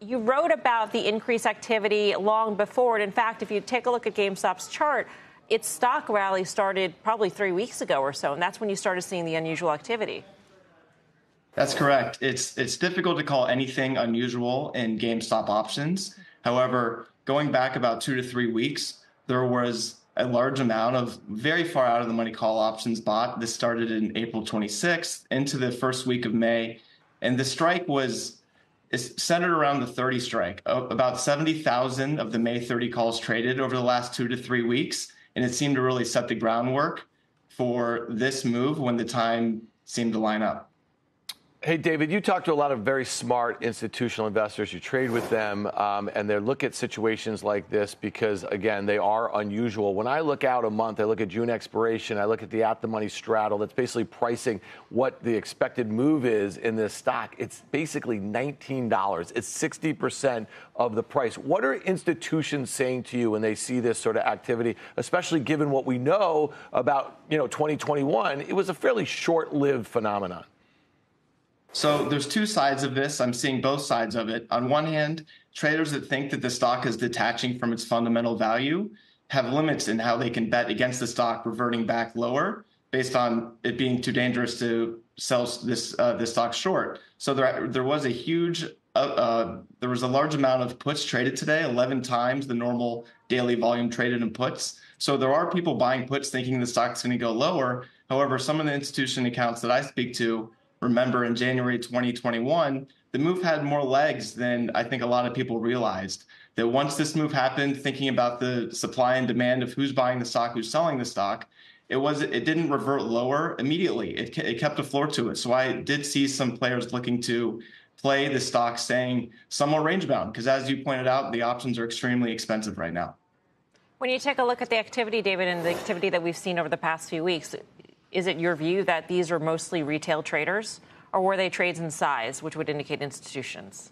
you wrote about the increased activity long before. And in fact, if you take a look at GameStop's chart, its stock rally started probably three weeks ago or so, and that's when you started seeing the unusual activity. That's correct. It's it's difficult to call anything unusual in GameStop options. However, going back about two to three weeks, there was a large amount of very far out of the money call options bought. This started in April 26th into the first week of May, and the strike was is centered around the 30 strike. Oh, about 70,000 of the May 30 calls traded over the last two to three weeks, and it seemed to really set the groundwork for this move when the time seemed to line up. Hey, David, you talk to a lot of very smart institutional investors. You trade with them, um, and they look at situations like this because, again, they are unusual. When I look out a month, I look at June expiration, I look at the at the money straddle that's basically pricing what the expected move is in this stock. It's basically $19. It's 60% of the price. What are institutions saying to you when they see this sort of activity, especially given what we know about, you know, 2021? It was a fairly short-lived phenomenon. So there's two sides of this. I'm seeing both sides of it. On one hand, traders that think that the stock is detaching from its fundamental value have limits in how they can bet against the stock reverting back lower based on it being too dangerous to sell this uh, this stock short. So there there was a huge uh, uh, there was a large amount of puts traded today, 11 times the normal daily volume traded in puts. So there are people buying puts thinking the stock's going to go lower. However, some of the institution accounts that I speak to remember in January 2021, the move had more legs than I think a lot of people realized. That once this move happened, thinking about the supply and demand of who's buying the stock, who's selling the stock, it was it didn't revert lower immediately. It, it kept a floor to it. So I did see some players looking to play the stock, saying somewhat range bound, because as you pointed out, the options are extremely expensive right now. When you take a look at the activity, David, and the activity that we've seen over the past few weeks, is it your view that these are mostly retail traders, or were they trades in size, which would indicate institutions?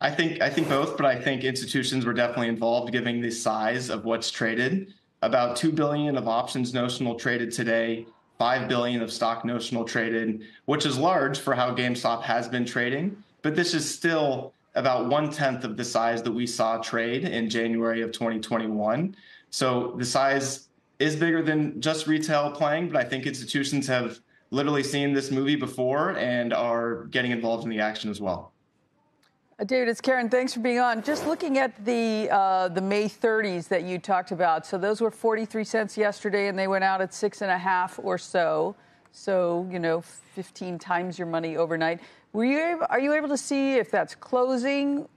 I think I think both, but I think institutions were definitely involved, given the size of what's traded. About two billion of options notional traded today, five billion of stock notional traded, which is large for how GameStop has been trading. But this is still about one tenth of the size that we saw trade in January of 2021. So the size is bigger than just retail playing, but I think institutions have literally seen this movie before and are getting involved in the action as well. Uh, David, it's Karen. Thanks for being on. Just looking at the uh, the May 30s that you talked about. So those were 43 cents yesterday, and they went out at six and a half or so. So you know, 15 times your money overnight. Were you are you able to see if that's closing?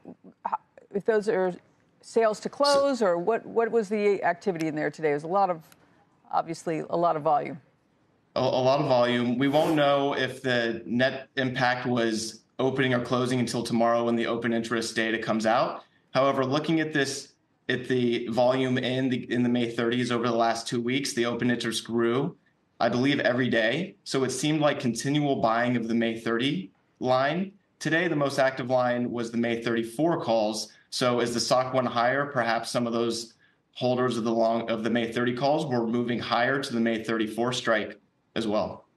If those are sales to close, or what, what was the activity in there today? It was a lot of, obviously, a lot of volume. A, a lot of volume. We won't know if the net impact was opening or closing until tomorrow when the open interest data comes out. However, looking at this, at the volume in the in the May 30s over the last two weeks, the open interest grew, I believe, every day. So it seemed like continual buying of the May 30 line. Today, the most active line was the May 34 calls, so as the stock went higher, perhaps some of those holders of the long of the May 30 calls were moving higher to the May 34 strike as well.